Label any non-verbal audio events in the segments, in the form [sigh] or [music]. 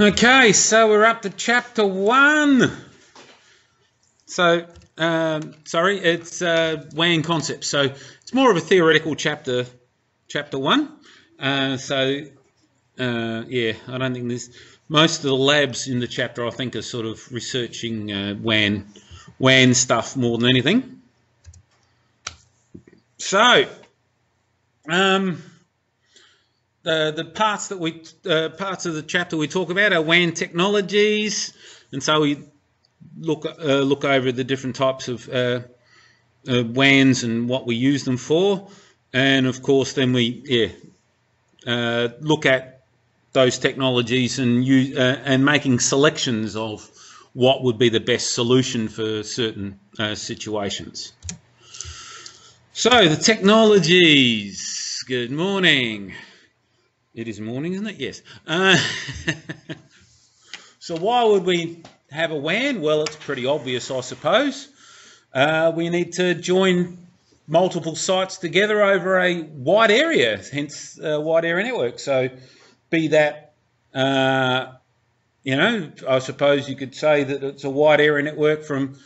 Okay, so we're up to chapter one. So, um, sorry, it's uh, WAN concepts. So it's more of a theoretical chapter, chapter one. Uh, so, uh, yeah, I don't think there's most of the labs in the chapter. I think are sort of researching uh, WAN, WAN stuff more than anything. So, um, the the parts that we uh, parts of the chapter we talk about are WAN technologies, and so we look uh, look over the different types of uh, uh WANs and what we use them for, and of course then we yeah uh, look at those technologies and use uh, and making selections of what would be the best solution for certain situations. So the technologies. Good morning. It is morning, isn't it? Yes. Uh, [laughs] so why would we have a WAN? Well, it's pretty obvious, I suppose. Uh, we need to join multiple sites together over a wide area, hence a wide area network. So be that, uh, you know, I suppose you could say that it's a wide area network from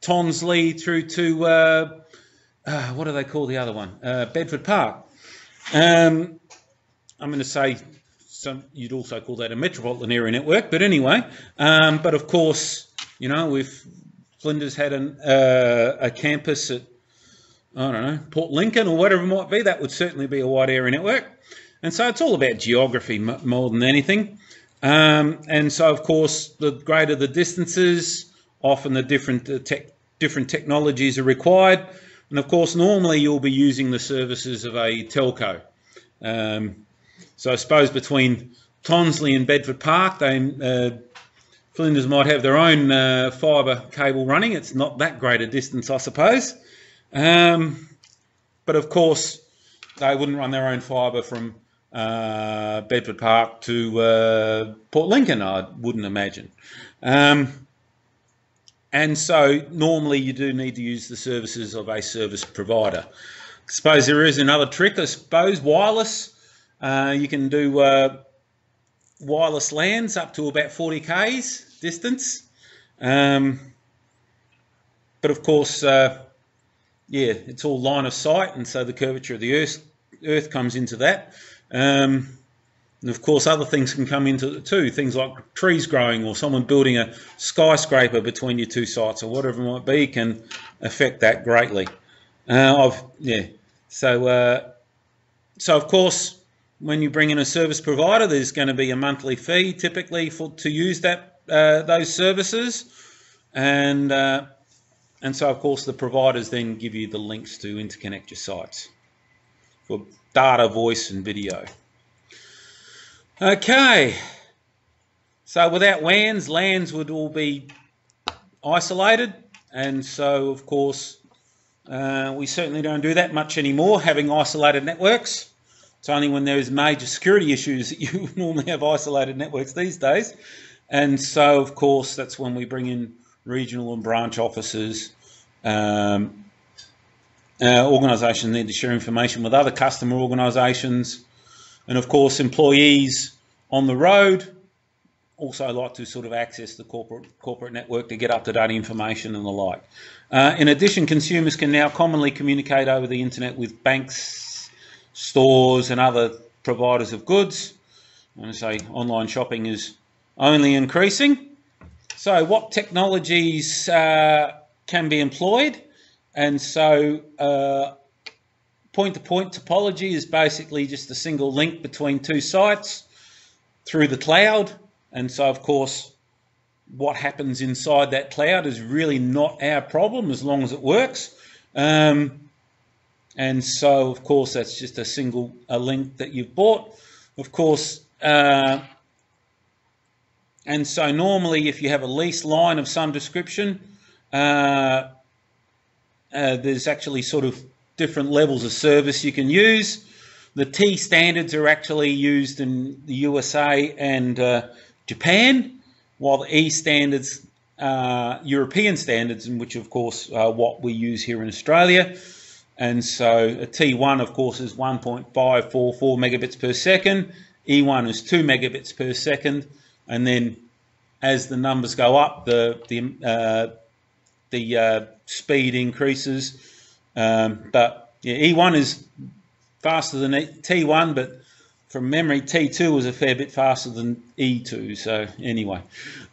Tonsley through to, uh, uh what do they call the other one? Uh, Bedford Park. Um, I'm going to say some, you'd also call that a metropolitan area network, but anyway. Um, but of course, you know, if Flinders had an, uh, a campus at, I don't know, Port Lincoln or whatever it might be, that would certainly be a wide area network. And so it's all about geography more than anything. Um, and so, of course, the greater the distances, often the different uh, different technologies are required. And of course, normally you'll be using the services of a telco. Um, so I suppose between Tonsley and Bedford Park, they uh, Flinders might have their own uh, fibre cable running. It's not that great a distance, I suppose. Um, but of course, they wouldn't run their own fibre from uh, Bedford Park to uh, Port Lincoln, I wouldn't imagine. Um, and so normally you do need to use the services of a service provider. I suppose there is another trick, I suppose, wireless. Uh, you can do uh, wireless LANs up to about 40 k's distance. Um, but of course, uh, yeah, it's all line of sight, and so the curvature of the Earth, Earth comes into that. Um, and of course, other things can come into it too. Things like trees growing or someone building a skyscraper between your two sites or whatever it might be can affect that greatly. Uh, I've yeah. So uh, so of course when you bring in a service provider, there's going to be a monthly fee typically for to use that uh, those services, and uh, and so of course the providers then give you the links to interconnect your sites for data, voice, and video. Okay, so without WANs, LANs would all be isolated, and so of course uh, we certainly don't do that much anymore, having isolated networks. It's only when there's major security issues that you [laughs] normally have isolated networks these days. And so, of course, that's when we bring in regional and branch offices. Um, uh, organisations need to share information with other customer organisations. And of course, employees on the road also like to sort of access the corporate corporate network to get up-to-date information and the like. Uh, in addition, consumers can now commonly communicate over the internet with banks, stores and other providers of goods. I'm going to say online shopping is only increasing. So what technologies uh, can be employed? And so uh, point-to-point -point topology is basically just a single link between two sites through the cloud. And so, of course, what happens inside that cloud is really not our problem as long as it works. Um, and so, of course, that's just a single a link that you've bought. Of course, uh, and so normally if you have a lease line of some description, uh, uh, there's actually sort of different levels of service you can use. The T standards are actually used in the USA and uh, Japan, while the E standards, uh, European standards, in which of course are what we use here in Australia. And so a T1, of course, is 1.544 megabits per second. E1 is 2 megabits per second. and then as the numbers go up, the the uh, the uh, speed increases. Um, but yeah, E1 is faster than T1, but from memory, T2 was a fair bit faster than E2. So anyway,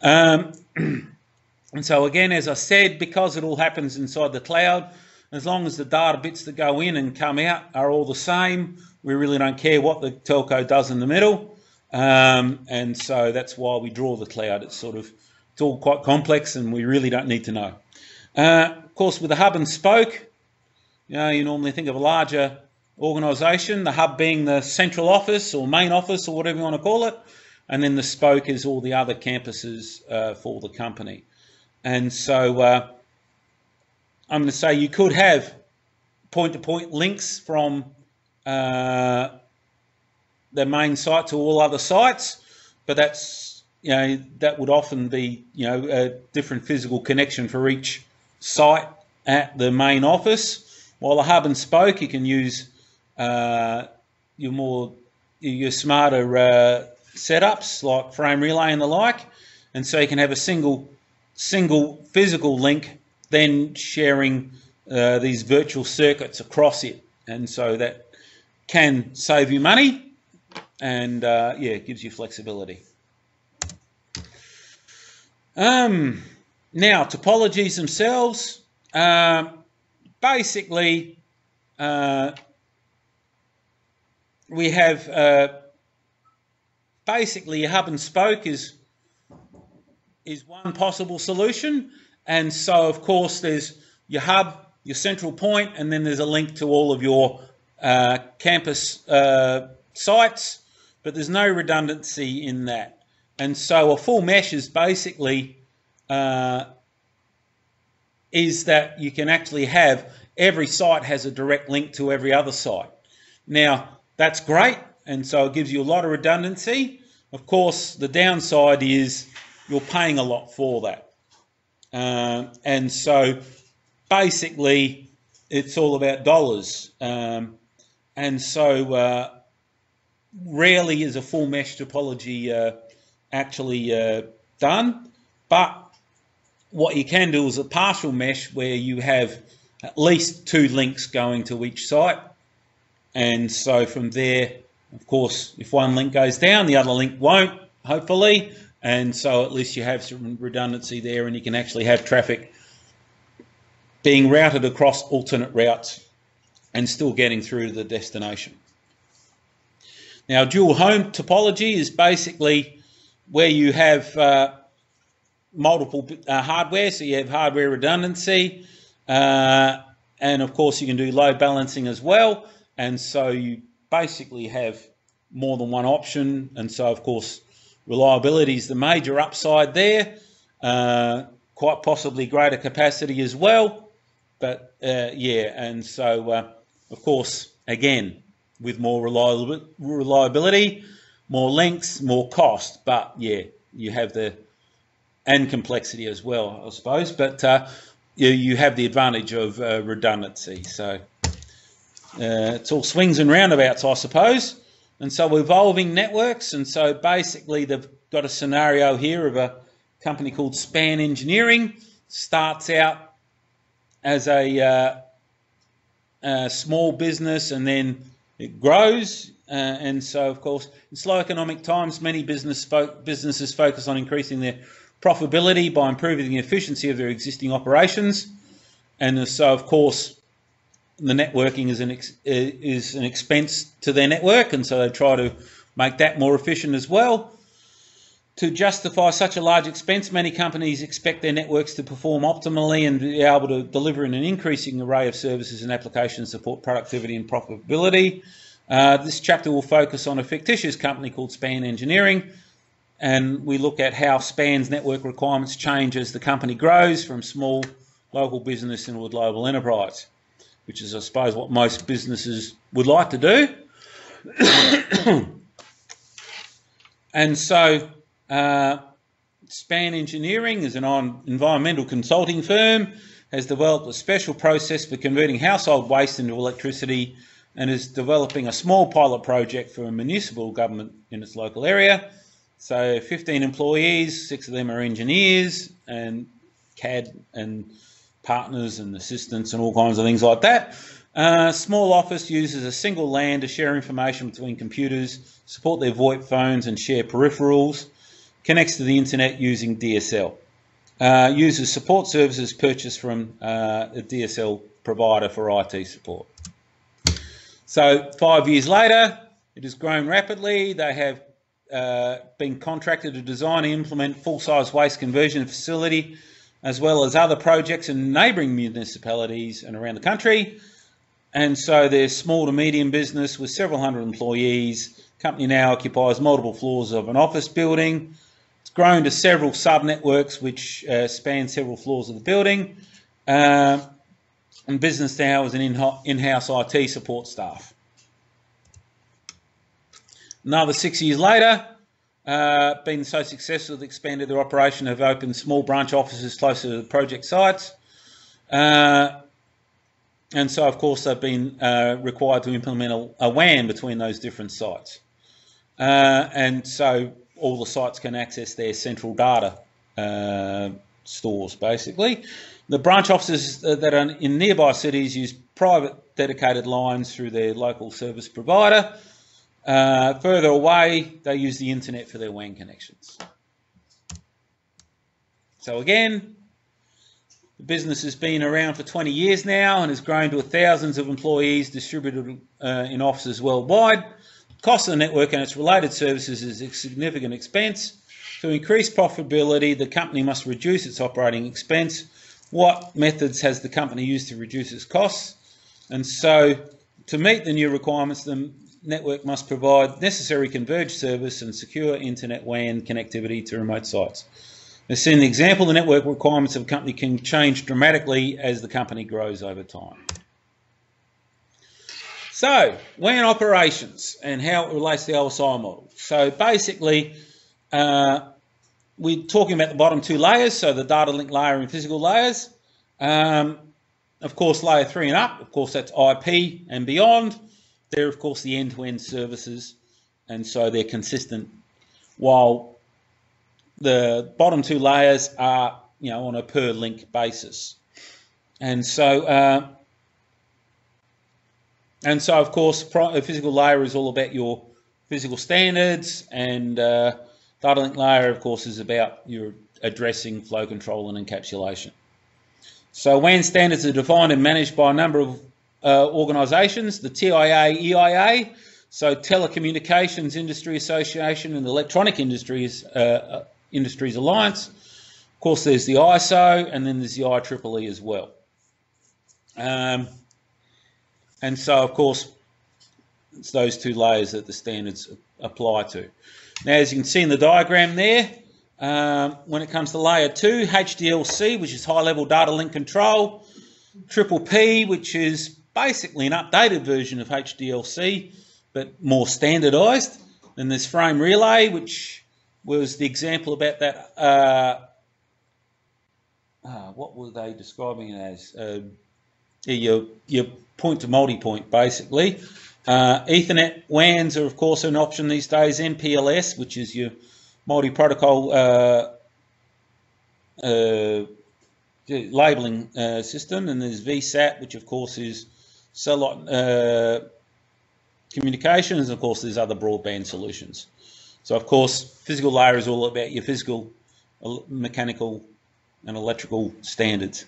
um, [clears throat] and so again, as I said, because it all happens inside the cloud, as long as the data bits that go in and come out are all the same, we really don't care what the telco does in the middle. Um, and so that's why we draw the cloud. It's sort of it's all quite complex, and we really don't need to know. Uh, of course, with the hub and spoke, you know, you normally think of a larger organisation, the hub being the central office or main office or whatever you want to call it, and then the spoke is all the other campuses uh, for the company. And so uh, I'm going to say you could have point-to-point links from uh, the main site to all other sites, but that's you know that would often be you know a different physical connection for each site at the main office. While the hub and spoke, you can use uh, your more your smarter uh, setups like frame relay and the like, and so you can have a single single physical link, then sharing uh, these virtual circuits across it, and so that can save you money, and uh, yeah, it gives you flexibility. Um, now topologies themselves, um, basically. Uh, we have uh, basically hub and spoke is is one possible solution, and so of course there's your hub, your central point, and then there's a link to all of your uh, campus uh, sites, but there's no redundancy in that. And so a full mesh is basically uh, is that you can actually have every site has a direct link to every other site. Now, that's great, and so it gives you a lot of redundancy. Of course, the downside is you're paying a lot for that. Uh, and so basically, it's all about dollars. Um, and so uh, rarely is a full mesh topology uh, actually uh, done. But what you can do is a partial mesh where you have at least two links going to each site and so from there, of course, if one link goes down, the other link won't, hopefully. And so at least you have some redundancy there and you can actually have traffic being routed across alternate routes and still getting through to the destination. Now, dual home topology is basically where you have uh, multiple uh, hardware, so you have hardware redundancy, uh, and of course you can do load balancing as well. And so you basically have more than one option. And so, of course, reliability is the major upside there. Uh, quite possibly greater capacity as well. But uh, yeah, and so, uh, of course, again, with more reliability, more links, more cost. But yeah, you have the and complexity as well, I suppose. But uh, you, you have the advantage of uh, redundancy. So uh, it's all swings and roundabouts, I suppose. And so evolving networks, and so basically they've got a scenario here of a company called Span Engineering. Starts out as a, uh, a small business and then it grows. Uh, and so, of course, in slow economic times, many business fo- businesses focus on increasing their profitability by improving the efficiency of their existing operations. And so, of course, the networking is an ex, is an expense to their network, and so they try to make that more efficient as well. To justify such a large expense, many companies expect their networks to perform optimally and be able to deliver in an increasing array of services and applications support productivity and profitability. Uh, this chapter will focus on a fictitious company called Span Engineering, and we look at how Span's network requirements change as the company grows from small local business into a global enterprise which is, I suppose, what most businesses would like to do. [coughs] and so, uh, Span Engineering is an environmental consulting firm, has developed a special process for converting household waste into electricity, and is developing a small pilot project for a municipal government in its local area. So 15 employees, six of them are engineers and CAD and partners and assistants and all kinds of things like that. Uh, small office uses a single LAN to share information between computers, support their VoIP phones and share peripherals, connects to the internet using DSL. Uh, uses support services purchased from uh, a DSL provider for IT support. So five years later, it has grown rapidly. They have uh, been contracted to design and implement full-size waste conversion facility, as well as other projects in neighbouring municipalities and around the country. And so they're small to medium business with several hundred employees. Company now occupies multiple floors of an office building. It's grown to several sub-networks which uh, span several floors of the building. Uh, and business now is an in-house IT support staff. Another six years later, uh, been so successful they've expanded their operation, have opened small branch offices closer to the project sites. Uh, and so, of course, they've been uh, required to implement a, a, WAN between those different sites. Uh, and so all the sites can access their central data uh, stores, basically. The branch offices that are in nearby cities use private dedicated lines through their local service provider. Uh, further away, they use the internet for their WAN connections. So again, the business has been around for 20 years now and has grown to thousands of employees distributed uh, in offices worldwide. Cost of the network and its related services is a significant expense. To increase profitability, the company must reduce its operating expense. What methods has the company used to reduce its costs? And so, to meet the new requirements, the network must provide necessary converged service and secure internet WAN connectivity to remote sites. As seen in the example, the network requirements of a company can change dramatically as the company grows over time. So, WAN operations and how it relates to the OSI model. So basically, uh, we're talking about the bottom two layers, so the data link layer and physical layers. Um, of course, layer three and up, of course, that's IP and beyond. They're, of course, the end-to-end services, and so they're consistent. While the bottom two layers are, you know, on a per link basis. And so, uh, and so of course, a physical layer is all about your physical standards, and uh, data link layer, of course, is about your addressing, flow control, and encapsulation. So WAN standards are defined and managed by a number of uh, organisations, the TIA, EIA, so Telecommunications Industry Association and the Electronic Industries uh, Industries Alliance. Of course, there's the ISO, and then there's the IEEE as well. Um, and so, of course, it's those two layers that the standards apply to. Now, as you can see in the diagram there, um, when it comes to layer 2, HDLC, which is high-level data link control, triple P, which is basically an updated version of HDLC, but more standardized. Then there's frame relay, which was the example about that. Uh, uh, what were they describing it as? Uh, your, your point to multi-point, basically. Uh, Ethernet WANs are, of course, an option these days. MPLS, which is your multi-protocol uh, uh, labeling system, and there's VSAT, which, of course, is cell communications, and, of course, there's other broadband solutions. So of course, physical layer is all about your physical, mechanical, and electrical standards.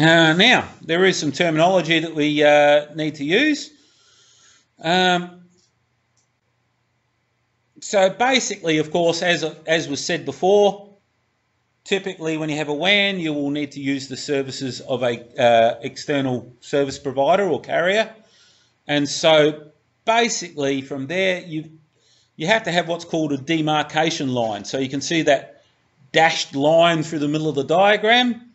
Uh, now, there is some terminology that we uh, need to use. Um, so basically, of course, as, as was said before, typically when you have a WAN, you will need to use the services of a uh, external service provider or carrier. And so basically from there you you have to have what's called a demarcation line. So you can see that dashed line through the middle of the diagram.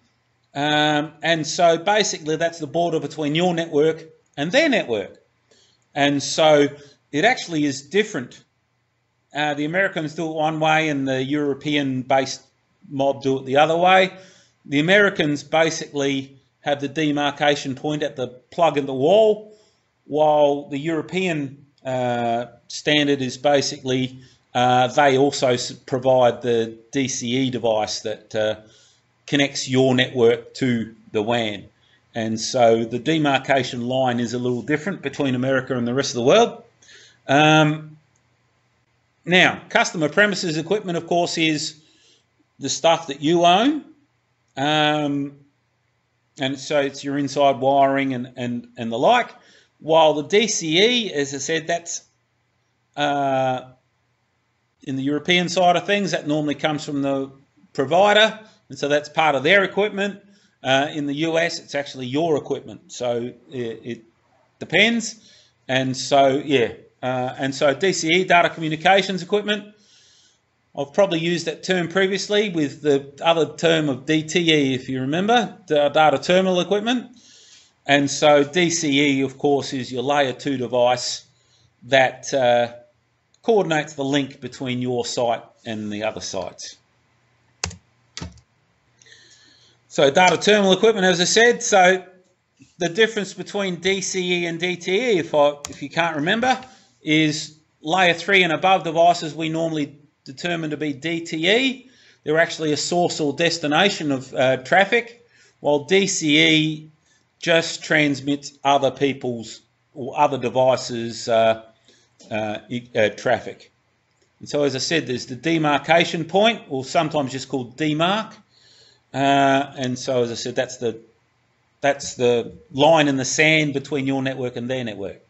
Um, and so basically that's the border between your network and their network. And so it actually is different. Uh, the Americans do it one way and the European-based mob do it the other way. The Americans basically have the demarcation point at the plug in the wall while the European uh, standard is basically uh, they also provide the DCE device that uh, connects your network to the WAN. And so the demarcation line is a little different between America and the rest of the world. Um, now, customer premises equipment, of course, is the stuff that you own. Um, and so it's your inside wiring and, and, and the like. While the DCE, as I said, that's uh, in the European side of things, that normally comes from the provider, and so that's part of their equipment. Uh, in the US, it's actually your equipment, so it, it depends. And so, yeah, uh, and so DCE, data communications equipment, I've probably used that term previously with the other term of DTE, if you remember, data terminal equipment. And so DCE, of course, is your layer 2 device that uh, coordinates the link between your site and the other sites. So data terminal equipment, as I said, so the difference between DCE and DTE, if, I, if you can't remember, is layer 3 and above devices we normally determined to be DTE. They're actually a source or destination of uh, traffic, while DCE just transmits other people's or other devices' uh, uh, uh, traffic. And so, as I said, there's the demarcation point, or sometimes just called demarc. Uh, and so, as I said, that's the that's the line in the sand between your network and their network.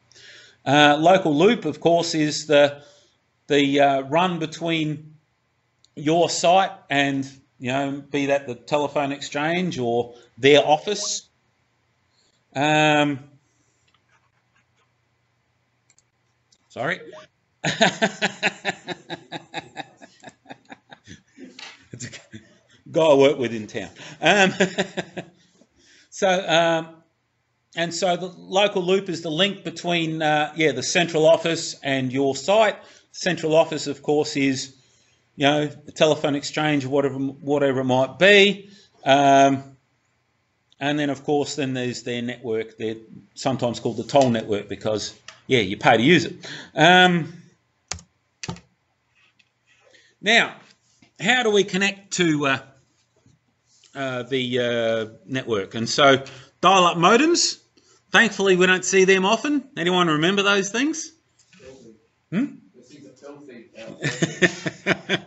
Uh, local loop, of course, is the the uh, run between your site and you know be that the telephone exchange or their office. Um, sorry. [laughs] it's a guy I work with in town. Um, [laughs] so, um, and so the local loop is the link between, uh, yeah, the central office and your site. Central office, of course, is you know the telephone exchange, whatever whatever it might be. Um, and then, of course, then there's their network. They're sometimes called the toll network because, yeah, you pay to use it. Um, now, how do we connect to uh, uh, the uh, network? And so, dial-up modems. Thankfully, we don't see them often. Anyone remember those things? Hmm? [laughs]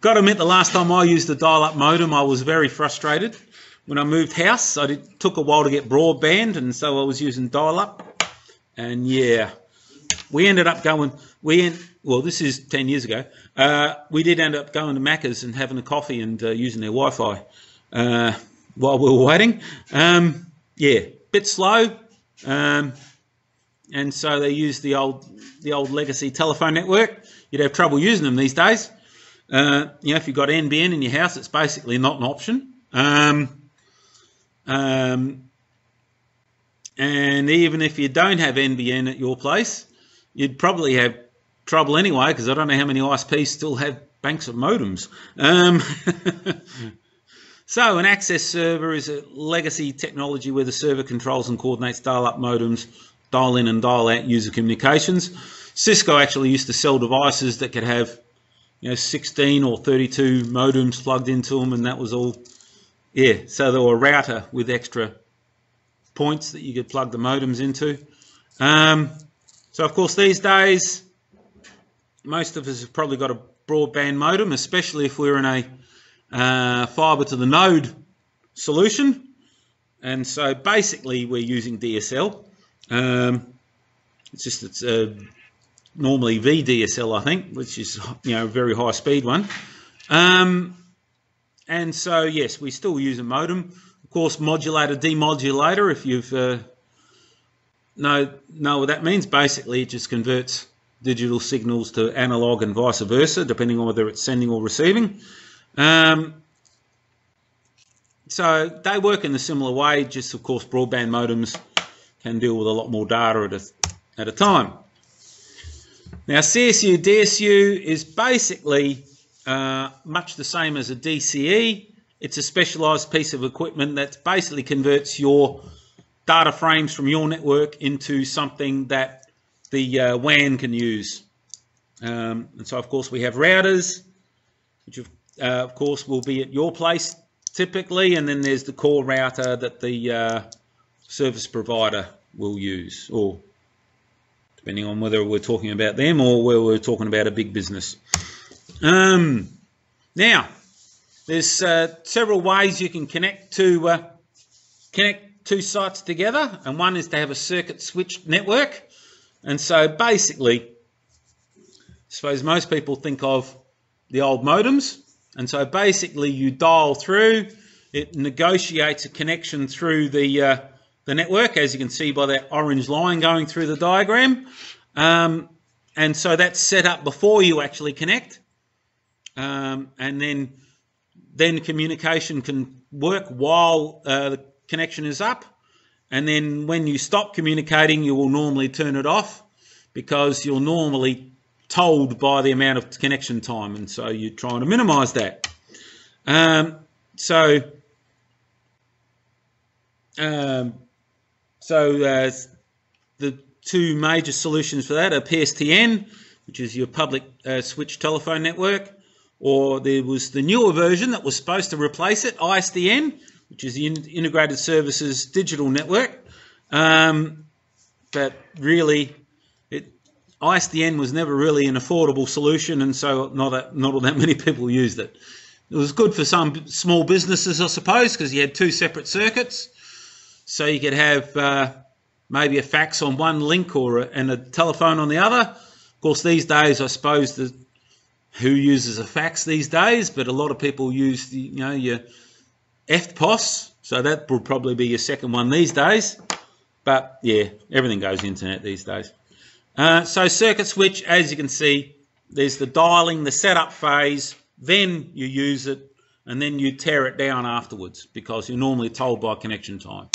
Got to admit, the last time I used a dial-up modem, I was very frustrated. When I moved house, I did, took a while to get broadband, and so I was using dial-up. And yeah, we ended up going. We well, this is ten years ago. Uh, we did end up going to Macca's and having a coffee and uh, using their Wi-Fi uh, while we were waiting. Um, yeah, bit slow. Um, and so they used the old the old legacy telephone network. You'd have trouble using them these days. Uh, you know, if you've got NBN in your house, it's basically not an option. Um, um, and even if you don't have NBN at your place, you'd probably have trouble anyway, because I don't know how many ISPs still have banks of modems. Um, [laughs] so an access server is a legacy technology where the server controls and coordinates dial-up modems dial in and dial out user communications. Cisco actually used to sell devices that could have you know 16 or 32 modems plugged into them and that was all yeah. So there were a router with extra points that you could plug the modems into. Um, so of course these days most of us have probably got a broadband modem especially if we're in a uh, fiber to the node solution. And so basically we're using DSL um, it's just it's uh, normally VDSL, I think, which is you know a very high speed one. Um, and so yes, we still use a modem. Of course, modulator, demodulator. If you've uh, know know what that means, basically it just converts digital signals to analog and vice versa, depending on whether it's sending or receiving. Um, so they work in a similar way, just of course broadband modems can deal with a lot more data at a, at a time. Now CSU DSU is basically uh, much the same as a DCE. It's a specialised piece of equipment that basically converts your data frames from your network into something that the uh, WAN can use. Um, and so, of course, we have routers, which of, uh, of course will be at your place typically, and then there's the core router that the uh, service provider will use, or depending on whether we're talking about them or whether we're talking about a big business. Um, now, there's uh, several ways you can connect to uh, connect two sites together, and one is to have a circuit switched network. And so basically, I suppose most people think of the old modems. And so basically you dial through, it negotiates a connection through the, uh, the network, as you can see by that orange line going through the diagram. Um, and so that's set up before you actually connect. Um, and then, then communication can work while uh, the connection is up. And then when you stop communicating, you will normally turn it off because you're normally tolled by the amount of connection time. And so you're trying to minimize that. Um, so, um, so uh, the two major solutions for that are PSTN, which is your public uh, switch telephone network, or there was the newer version that was supposed to replace it, ISDN, which is the Integrated Services Digital Network. Um, but really, it, ISDN was never really an affordable solution, and so not not all that [laughs] many people used it. It was good for some small businesses, I suppose, because you had two separate circuits, so you could have uh, maybe a fax on one link or a, and a telephone on the other. Of course, these days, I suppose the who uses a fax these days, but a lot of people use the, you know your EFTPOS, so that will probably be your second one these days. But yeah, everything goes internet these days. Uh, so circuit switch, as you can see, there's the dialing, the setup phase, then you use it, and then you tear it down afterwards because you're normally tolled by connection time.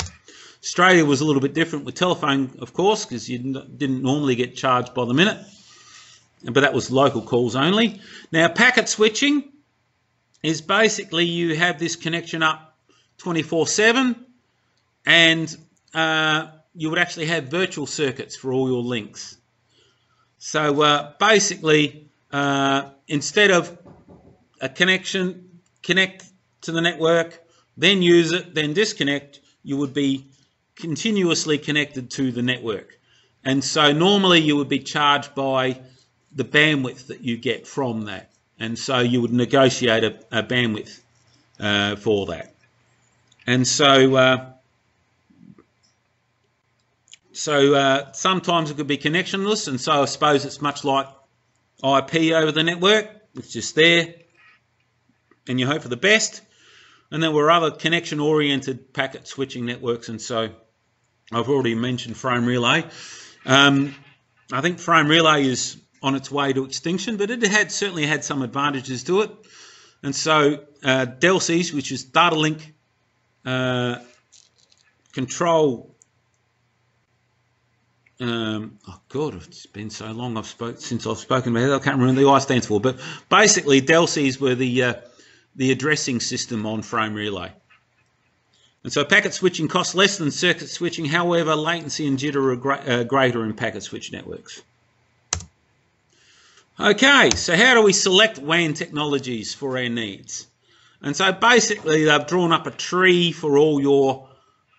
Australia was a little bit different with telephone, of course, because you didn't normally get charged by the minute, but that was local calls only. Now, packet switching is basically you have this connection up 24-7 and uh, you would actually have virtual circuits for all your links. So uh, basically, uh, instead of a connection, connect to the network, then use it, then disconnect, you would be continuously connected to the network. And so normally you would be charged by the bandwidth that you get from that. And so you would negotiate a, a bandwidth uh, for that. And so, uh, so uh, sometimes it could be connectionless, and so I suppose it's much like IP over the network. It's just there, and you hope for the best. And there were other connection-oriented packet switching networks, and so I've already mentioned frame relay. Um, I think frame relay is on its way to extinction, but it had certainly had some advantages to it. And so uh, DLCIs, which is data link uh, control. Um, oh God, it's been so long I've spoke since I've spoken about it. I can't remember the I stands for, but basically DLCIs were the uh, the addressing system on frame relay. And so packet switching costs less than circuit switching. However, latency and jitter are uh, greater in packet switch networks. Okay, so how do we select WAN technologies for our needs? And so basically they've drawn up a tree for all your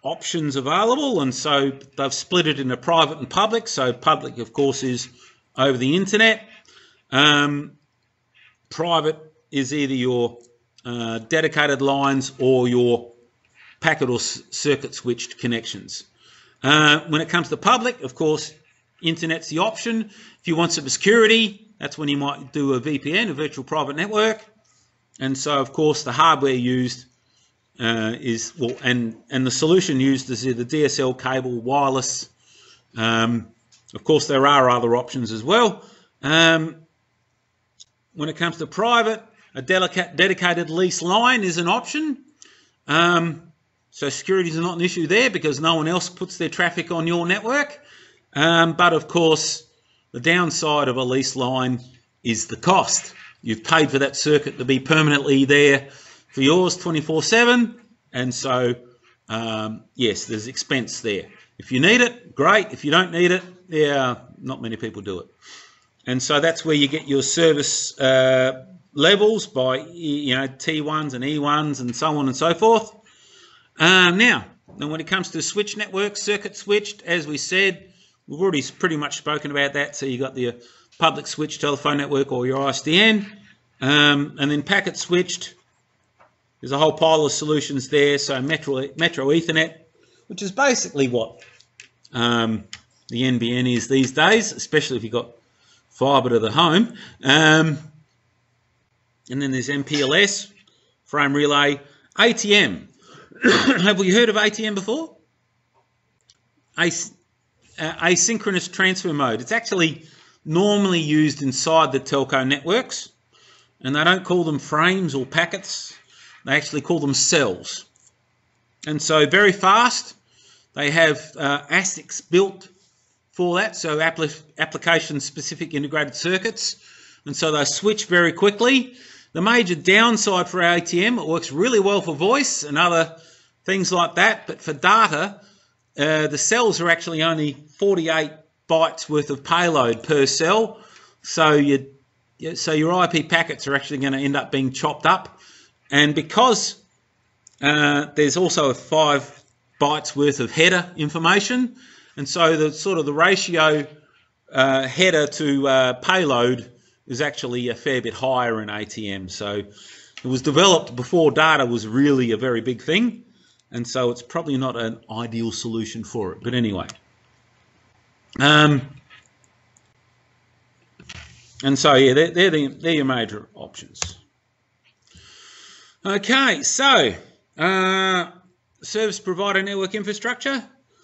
options available and so they've split it into private and public. So public of course is over the internet. Um, private is either your uh, dedicated lines or your packet or circuit switched connections. Uh, when it comes to public, of course, internet's the option. If you want some security, that's when you might do a VPN, a virtual private network. And so, of course, the hardware used uh, is, well, and, and the solution used is either DSL cable, wireless. Um, of course, there are other options as well. Um, when it comes to private, a dedicated lease line is an option. Um, so security is not an issue there because no one else puts their traffic on your network. Um, but of course, the downside of a lease line is the cost. You've paid for that circuit to be permanently there for yours 24-7. And so, um, yes, there's expense there. If you need it, great. If you don't need it, yeah, not many people do it. And so that's where you get your service uh, levels by you know T1s and E1s and so on and so forth. Um, now, and when it comes to switch network, circuit switched, as we said, we've already pretty much spoken about that. So you've got the public switch telephone network or your ISDN, um, and then packet switched. There's a whole pile of solutions there. So Metro, Metro Ethernet, which is basically what um, the NBN is these days, especially if you've got fibre to the home. Um, and then there's MPLS, frame relay, ATM. [coughs] Have we heard of ATM before? As, uh, asynchronous transfer mode. It's actually normally used inside the telco networks, and they don't call them frames or packets. They actually call them cells. And so very fast. They have uh, ASICs built for that, so application-specific integrated circuits. And so they switch very quickly. The major downside for ATM, it works really well for voice and other things like that, but for data, uh, the cells are actually only 48 bytes worth of payload per cell. So you, so your IP packets are actually going to end up being chopped up. And because uh, there's also a five bytes worth of header information, and so the sort of the ratio uh, header to uh, payload is actually a fair bit higher in ATM. So it was developed before data was really a very big thing, and so it's probably not an ideal solution for it. But anyway. Um, and so, yeah, they're, they're, the, they're your major options. Okay, so uh, service provider network infrastructure.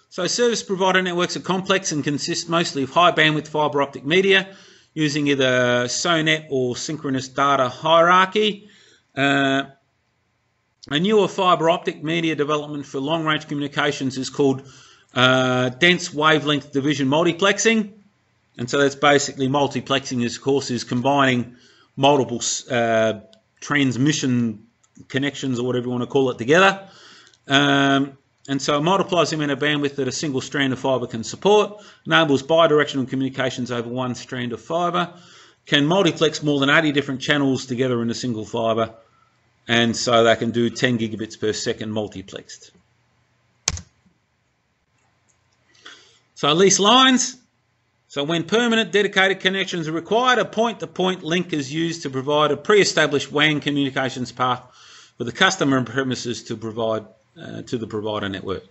So service provider networks are complex and consist mostly of high bandwidth fibre optic media using either SONET or synchronous data hierarchy. Uh, a newer fibre optic media development for long range communications is called uh, dense wavelength division multiplexing. And so that's basically multiplexing, of course, is combining multiple uh, transmission connections or whatever you want to call it together. Um, and so it multiplies the amount of bandwidth that a single strand of fibre can support, enables bidirectional communications over one strand of fibre, can multiplex more than 80 different channels together in a single fibre, and so they can do 10 gigabits per second multiplexed. So lease lines. So when permanent dedicated connections are required, a point-to-point -point link is used to provide a pre-established WAN communications path for the customer and premises to provide uh, to the provider network.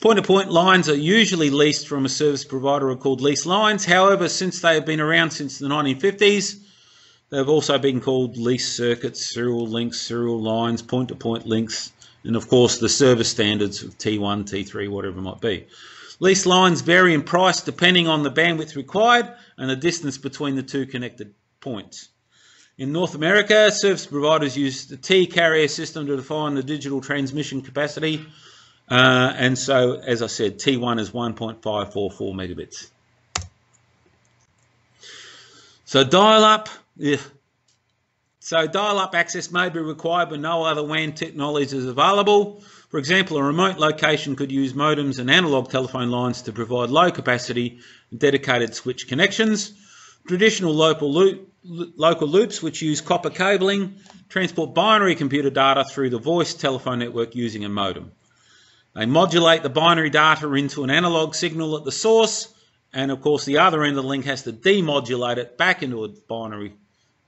Point-to-point -point lines are usually leased from a service provider called lease lines. However, since they have been around since the 1950s, they've also been called lease circuits, serial links, serial lines, point-to-point -point links, and of course the service standards of T1, T3, whatever it might be. Lease lines vary in price depending on the bandwidth required and the distance between the two connected points. In North America, service providers use the T carrier system to define the digital transmission capacity. Uh, and so, as I said, T1 is 1.544 megabits. So dial-up, yeah. So dial-up access may be required, but no other WAN technology is available. For example, a remote location could use modems and analog telephone lines to provide low capacity dedicated switch connections. Traditional local, loop, local loops, which use copper cabling, transport binary computer data through the voice telephone network using a modem. They modulate the binary data into an analog signal at the source, and of course the other end of the link has to demodulate it back into a binary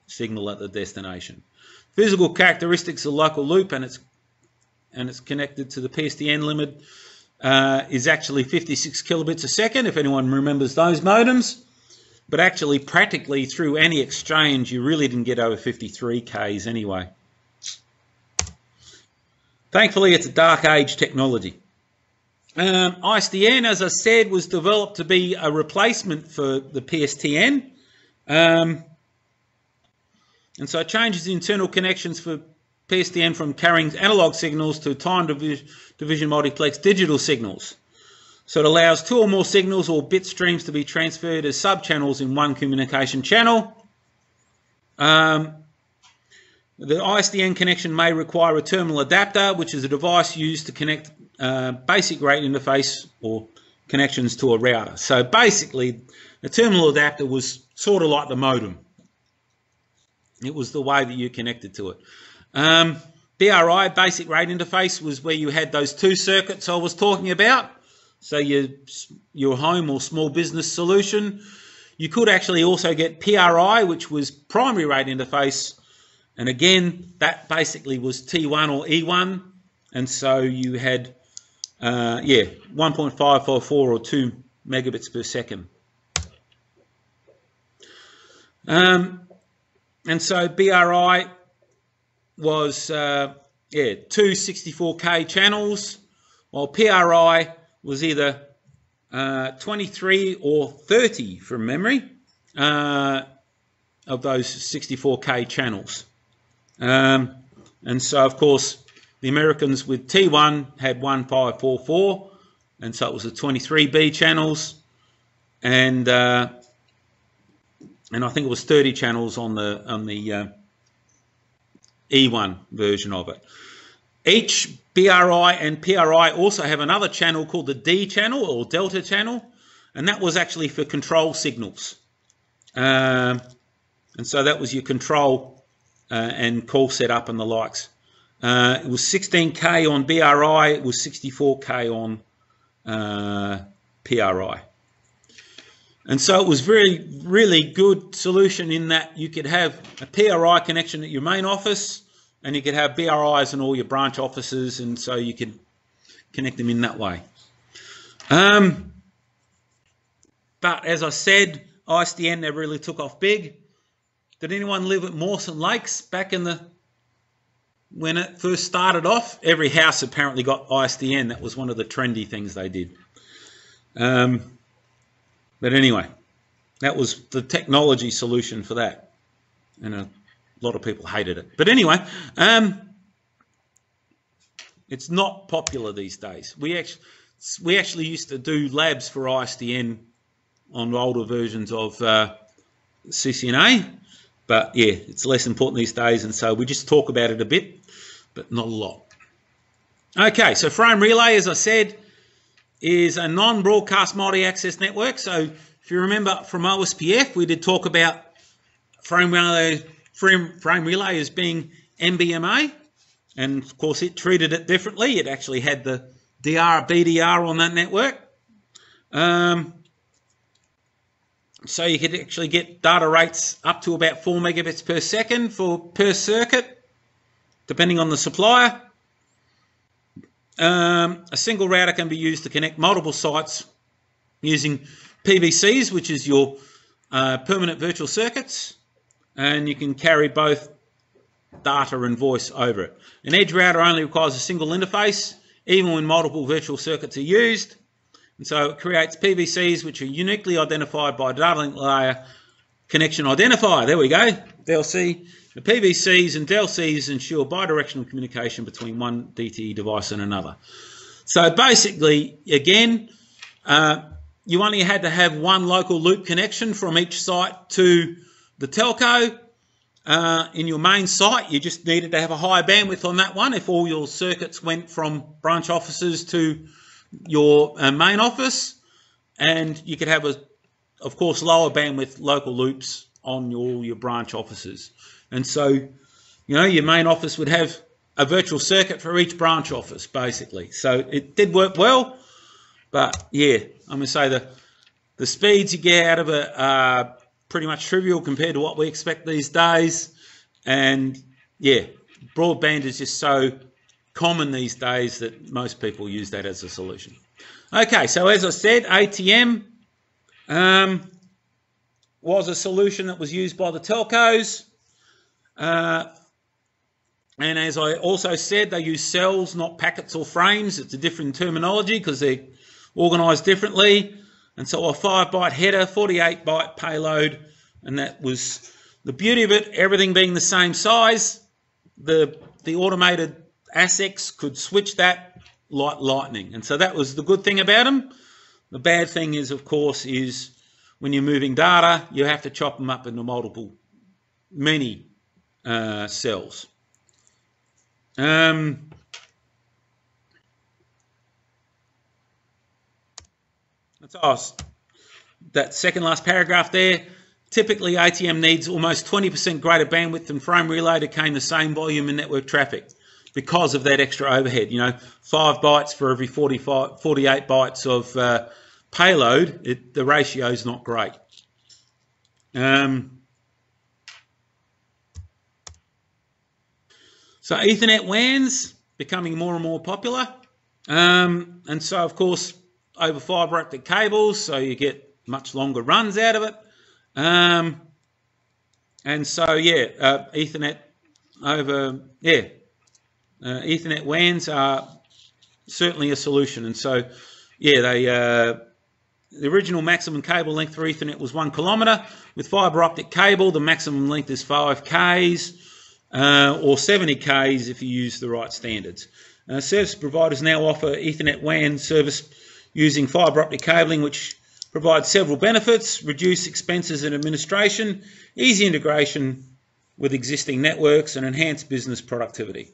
signal at the destination. Physical characteristics of local loop and its and it's connected to the PSTN limit uh, is actually 56 kilobits a second, if anyone remembers those modems. But actually, practically through any exchange, you really didn't get over 53 Ks anyway. Thankfully, it's a dark age technology. Um, ISDN, as I said, was developed to be a replacement for the PSTN. Um, and so it changes internal connections for PSTN from carrying analog signals to time division multiplex digital signals. So it allows two or more signals or bit streams to be transferred as subchannels in one communication channel. Um, the ISDN connection may require a terminal adapter, which is a device used to connect uh, basic rate interface or connections to a router. So basically, A terminal adapter was sort of like the modem. It was the way that you connected to it. Um, BRI, basic rate interface, was where you had those two circuits I was talking about. So your, your home or small business solution. You could actually also get PRI, which was primary rate interface. And again, that basically was T1 or E1. And so you had, uh, yeah, 1.554 or 2 megabits per second. Um, and so BRI was, uh, yeah, two 64K channels, while PRI was either uh, 23 or 30 from memory uh, of those 64K channels. Um, and so, of course, the Americans with T1 had 1544, and so it was the 23B channels, and uh, and I think it was 30 channels on the on the uh, E1 version of it. Each BRI and PRI also have another channel called the D channel or Delta channel, and that was actually for control signals. Um, and so that was your control uh, and call setup and the likes. Uh, it was 16K on BRI, it was 64K on uh, PRI. And so it was very, really good solution in that you could have a PRI connection at your main office and you could have BRIs in all your branch offices and so you could connect them in that way. Um, but as I said, ISDN never really took off big. Did anyone live at Mawson Lakes back in the when it first started off? Every house apparently got ISDN. That was one of the trendy things they did. Um, but anyway, that was the technology solution for that. And a lot of people hated it. But anyway, um, it's not popular these days. We actually, we actually used to do labs for ISDN on older versions of uh, CCNA. But yeah, it's less important these days. And so we just talk about it a bit, but not a lot. Okay, so frame relay, as I said, is a non-broadcast multi-access network. So if you remember from OSPF, we did talk about frame relay, frame, frame relay as being NBMA. And of course, it treated it differently. It actually had the DR, BDR on that network. Um, so you could actually get data rates up to about 4 megabits per second for per circuit, depending on the supplier. Um, a single router can be used to connect multiple sites using PVCs, which is your uh, permanent virtual circuits, and you can carry both data and voice over it. An edge router only requires a single interface, even when multiple virtual circuits are used. And so it creates PVCs, which are uniquely identified by data link layer connection identifier. There we go, DLCI. The PVCs and DLCIs ensure bidirectional communication between one DTE device and another. So basically, again, uh, you only had to have one local loop connection from each site to the telco. Uh, in your main site, you just needed to have a high bandwidth on that one if all your circuits went from branch offices to your uh, main office. And you could have, a, of course, lower bandwidth local loops on all your branch offices. And so, you know, your main office would have a virtual circuit for each branch office, basically. So it did work well, but yeah, I'm going to say the, the speeds you get out of it are pretty much trivial compared to what we expect these days. And yeah, broadband is just so common these days that most people use that as a solution. Okay, so as I said, ATM um, was a solution that was used by the telcos. Uh, and as I also said, they use cells, not packets or frames. It's a different terminology because they're organised differently. And so a 5 byte header, 48 byte payload, and that was the beauty of it, everything being the same size. The, the automated ASICs could switch that like lightning. And so that was the good thing about them. The bad thing is, of course, is when you're moving data, you have to chop them up into multiple, many uh, cells. Um, let's ask. that second last paragraph there. Typically, ATM needs almost 20% greater bandwidth than frame relay to gain the same volume in network traffic because of that extra overhead. You know, five bytes for every 45, 48 bytes of uh, payload, it, the ratio is not great. Um, so Ethernet WANs becoming more and more popular. Um, and so, of course, over fiber optic cables, so you get much longer runs out of it. Um, and so, yeah, uh, Ethernet over, yeah, uh, Ethernet WANs are certainly a solution. And so, yeah, they uh, the original maximum cable length for Ethernet was one kilometre. With fibre optic cable, the maximum length is 5 Ks uh, or 70 Ks if you use the right standards. Uh, service providers now offer Ethernet WAN service using fibre optic cabling, which provides several benefits, reduce expenses and administration, easy integration with existing networks, and enhanced business productivity.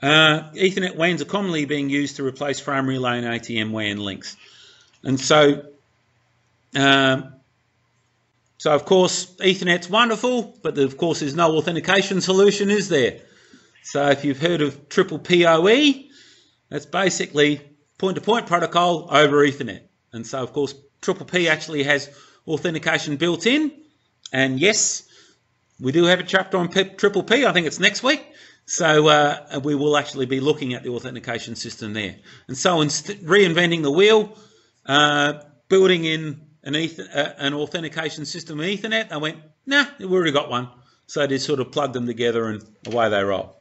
Uh, Ethernet WANs are commonly being used to replace frame relay and ATM WAN links. And so, um, so of course, Ethernet's wonderful, but of course there's no authentication solution, is there? So if you've heard of triple PoE, that's basically point-to-point -point protocol over Ethernet. And so, of course, Triple P actually has authentication built in. And yes, we do have a chapter on Triple P. I think it's next week. So uh, we will actually be looking at the authentication system there. And so, in reinventing the wheel, uh, building in an, ether, uh, an authentication system Ethernet, I went, nah, we've already got one. So I just sort of plugged them together and away they roll.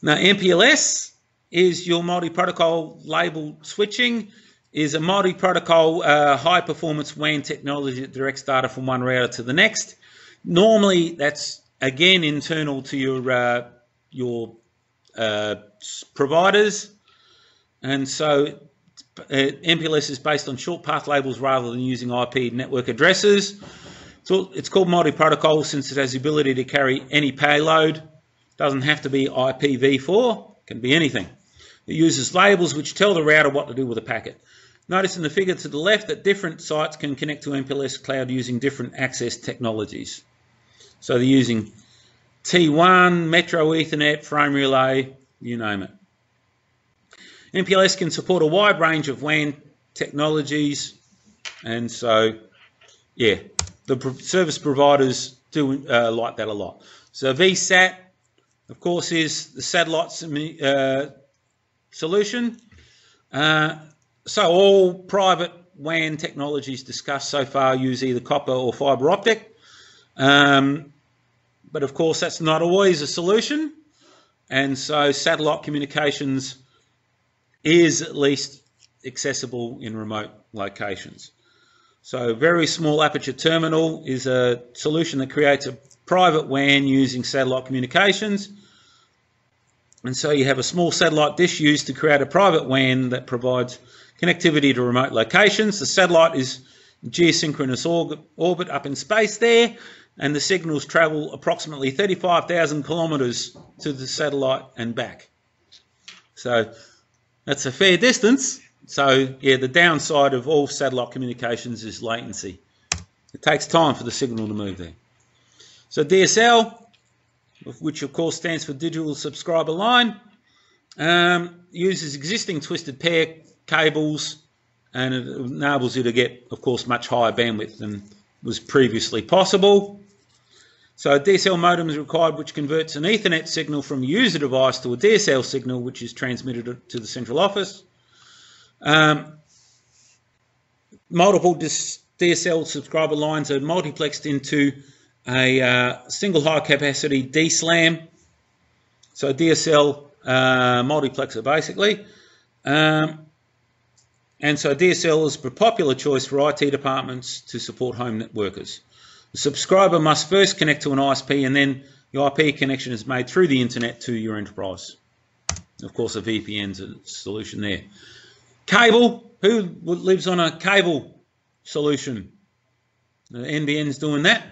Now, MPLS is your multi-protocol label switching is a multi-protocol uh, high-performance WAN technology that directs data from one router to the next. Normally, that's again internal to your uh, your uh, providers, and so uh, MPLS is based on short path labels rather than using IP network addresses. So it's called multi-protocol since it has the ability to carry any payload. Doesn't have to be IPv4, can be anything. It uses labels which tell the router what to do with a packet. Notice in the figure to the left that different sites can connect to MPLS Cloud using different access technologies. So they're using T1, Metro Ethernet, Frame Relay, you name it. MPLS can support a wide range of WAN technologies, and so, yeah, the service providers do uh, like that a lot. So VSAT, of course, is the satellite uh, solution. Uh, so all private WAN technologies discussed so far use either copper or fibre optic. Um, but of course, that's not always a solution. And so satellite communications is at least accessible in remote locations. So very small aperture terminal is a solution that creates a private WAN using satellite communications. And so you have a small satellite dish used to create a private WAN that provides Connectivity to remote locations. The satellite is geosynchronous orbit up in space there, and the signals travel approximately 35,000 kilometres to the satellite and back. So that's a fair distance. So yeah, the downside of all satellite communications is latency. It takes time for the signal to move there. So DSL, which of course stands for Digital Subscriber Line, um, uses existing twisted pair cables, and it enables you to get, of course, much higher bandwidth than was previously possible. So a DSL modem is required which converts an Ethernet signal from a user device to a DSL signal which is transmitted to the central office. Um, multiple DSL subscriber lines are multiplexed into a uh, single high capacity DSLAM. So DSL uh, multiplexer basically. Um, and so DSL is a popular choice for IT departments to support home net workers. The subscriber must first connect to an ISP and then the IP connection is made through the internet to your enterprise. Of course, a VPN's a solution there. Cable, who lives on a cable solution? The NBN's doing that?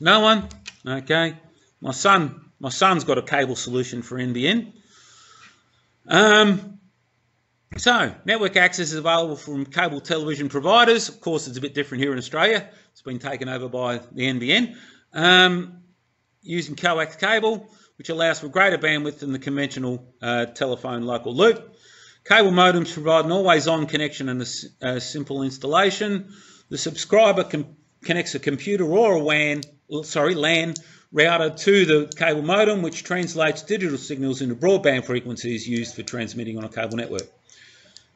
No one? Okay. My son, my son's got a cable solution for NBN. Um, So, network access is available from cable television providers. Of course, it's a bit different here in Australia. It's been taken over by the NBN. Um, using coax cable, which allows for greater bandwidth than the conventional uh, telephone local loop. Cable modems provide an always-on connection and a, a, simple installation. The subscriber connects a computer or a WAN, sorry, LAN router to the cable modem, which translates digital signals into broadband frequencies used for transmitting on a cable network.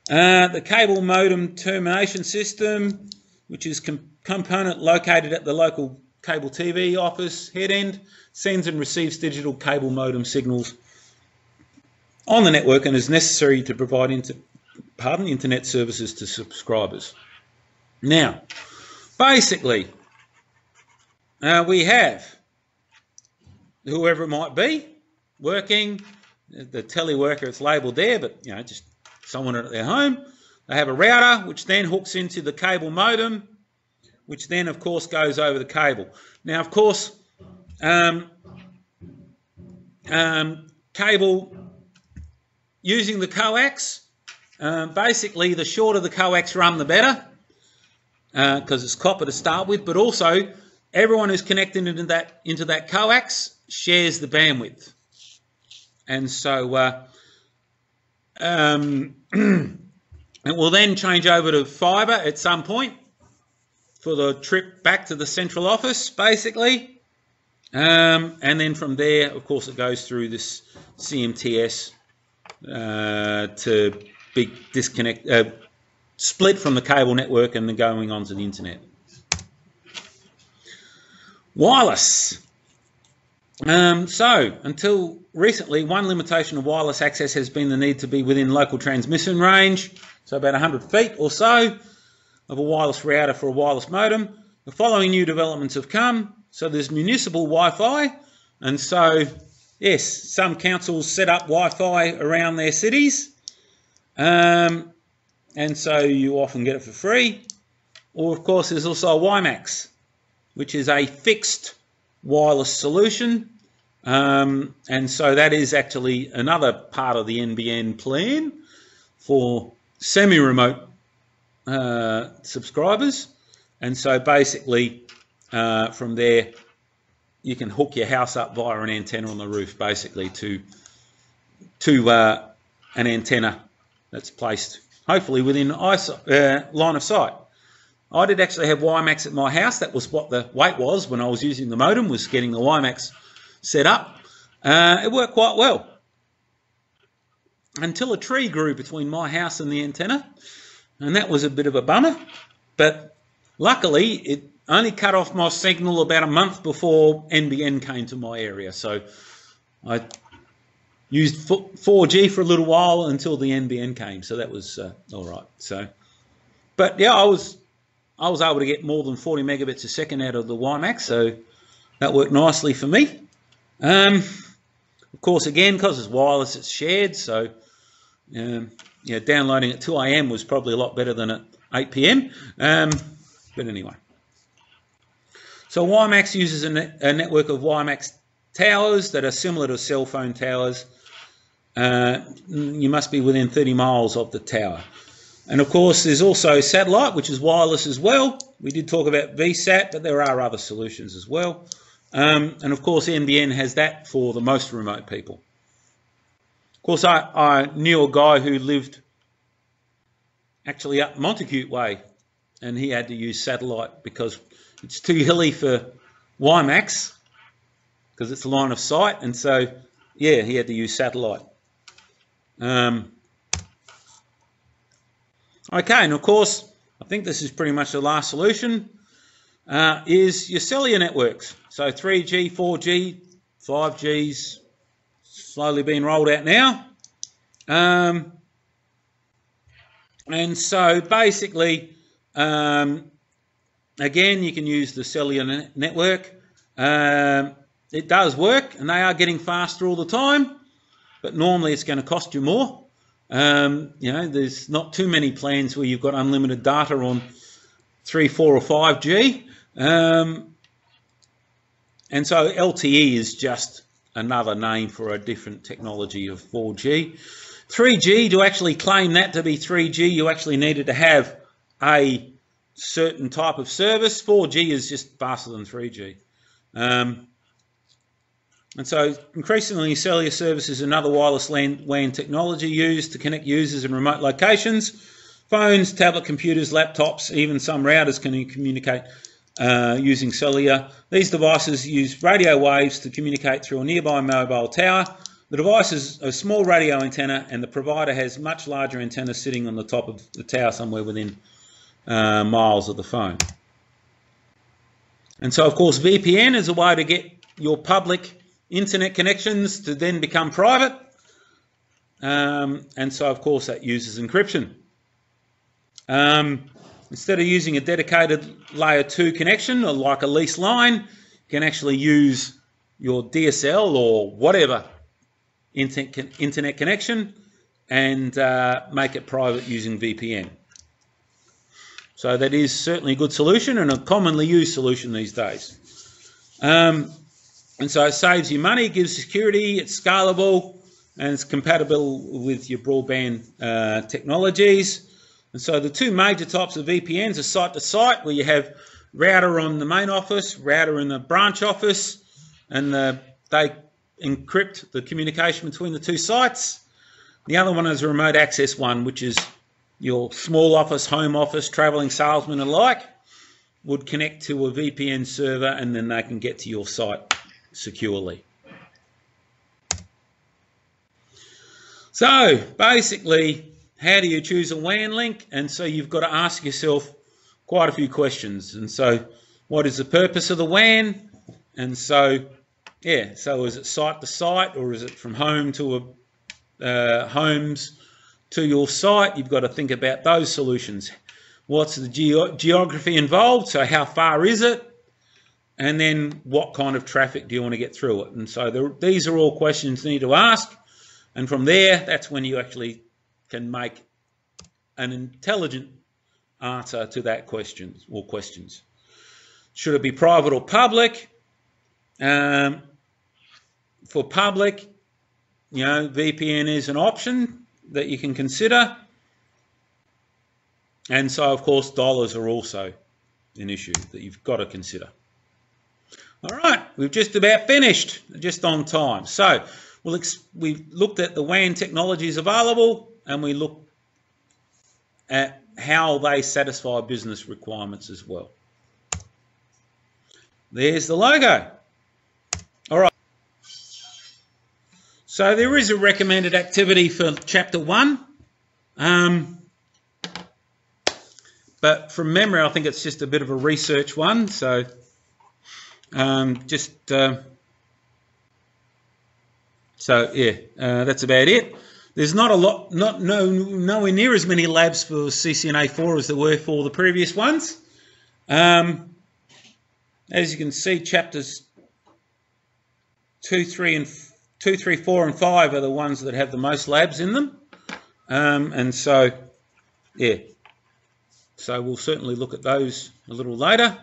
Uh, the cable modem termination system, which is a component located at the local cable TV office head end, sends and receives digital cable modem signals on the network and is necessary to provide inter pardon, internet services to subscribers. Now, basically, uh, we have whoever it might be working, the teleworker, it's labelled there, but you know, just someone at their home. They have a router which then hooks into the cable modem, which then of course goes over the cable. Now of course, um, um, cable using the coax, um, basically the shorter the coax run the better because uh, it's copper to start with, but also everyone who's connected into that into that coax shares the bandwidth. And so uh, um, [clears throat] it will then change over to fibre at some point for the trip back to the central office, basically. Um, and then from there, of course, it goes through this CMTS uh, to be disconnect, uh, split from the cable network and then going onto the internet. Wireless. Um, so, until recently, one limitation of wireless access has been the need to be within local transmission range, so about 100 feet or so of a wireless router for a wireless modem. The following new developments have come. So there's municipal Wi-Fi, and so yes, some councils set up Wi-Fi around their cities, um, and so you often get it for free. Or of course, there's also WiMAX, which is a fixed wireless solution. Um, and so that is actually another part of the NBN plan for semi-remote uh, subscribers. And so basically uh, from there, you can hook your house up via an antenna on the roof basically to, to uh, an antenna that's placed hopefully within uh, line of sight. I did actually have WiMAX at my house. That was what the wait was when I was using the modem, was getting the WiMAX set up. Uh, it worked quite well. Until a tree grew between my house and the antenna, and that was a bit of a bummer. But luckily, it only cut off my signal about a month before NBN came to my area. So I used 4G for a little while until the NBN came. So that was uh, all right. So, but yeah, I was I was able to get more than 40 megabits a second out of the WiMAX, so that worked nicely for me. Um, of course, again, because it's wireless, it's shared, so um, yeah, downloading at 2 a.m. was probably a lot better than at 8 p.m. Um, but anyway. So WiMAX uses a, net, a, network of WiMAX towers that are similar to cell phone towers. Uh, you must be within 30 miles of the tower. And of course, there's also satellite, which is wireless as well. We did talk about VSAT, but there are other solutions as well. Um, and of course, NBN has that for the most remote people. Of course, I, I knew a guy who lived actually up Montacute Way, and he had to use satellite because it's too hilly for WiMAX because it's a line of sight, and so yeah, he had to use satellite. Um, Okay, and of course, I think this is pretty much the last solution, uh, is your cellular networks. So 3G, 4G, 5G's slowly being rolled out now. Um, and so basically, um, again, you can use the cellular network. Um, it does work, and they are getting faster all the time, but normally it's going to cost you more. Um, you know, there's not too many plans where you've got unlimited data on 3, 4 or 5G. Um, and so LTE is just another name for a different technology of 4G. 3G, to actually claim that to be 3G, you actually needed to have a certain type of service. 4G is just faster than 3G. Um, and so increasingly cellular services and other wireless LAN, WAN technology used to connect users in remote locations. Phones, tablet computers, laptops, even some routers can communicate uh, using cellular. These devices use radio waves to communicate through a nearby mobile tower. The device is a small radio antenna and the provider has much larger antennas sitting on the top of the tower somewhere within uh, miles of the phone. And so of course VPN is a way to get your public internet connections to then become private. Um, and so, of course, that uses encryption. Um, instead of using a dedicated layer 2 connection or like a leased line, you can actually use your DSL or whatever internet connection and uh, make it private using VPN. So that is certainly a good solution and a commonly used solution these days. Um, and so it saves you money, gives security, it's scalable, and it's compatible with your broadband uh, technologies. And so the two major types of VPNs are site to site, where you have router on the main office, router in the branch office, and the, they encrypt the communication between the two sites. The other one is a remote access one, which is your small office, home office, traveling salesman alike would connect to a VPN server and then they can get to your site securely. So basically, how do you choose a WAN link? And so you've got to ask yourself quite a few questions. And so what is the purpose of the WAN? And so, yeah, so is it site to site or is it from home to a uh, homes to your site? You've got to think about those solutions. What's the ge geography involved? So how far is it? and then what kind of traffic do you want to get through it? And so the, these are all questions you need to ask, and from there, that's when you actually can make an intelligent answer to that question or questions. Should it be private or public? Um, for public, you know, VPN is an option that you can consider. And so, of course, dollars are also an issue that you've got to consider. All right, we've just about finished, just on time. So we'll we've looked at the WAN technologies available and we look at how they satisfy business requirements as well. There's the logo. All right. So there is a recommended activity for chapter one. Um, but from memory, I think it's just a bit of a research one. So um, just uh, so yeah, uh, that's about it. There's not a lot, not no nowhere near as many labs for CCNA4 as there were for the previous ones. Um, as you can see, chapters two, three, and two, three, four, and five are the ones that have the most labs in them, um, and so yeah. So we'll certainly look at those a little later.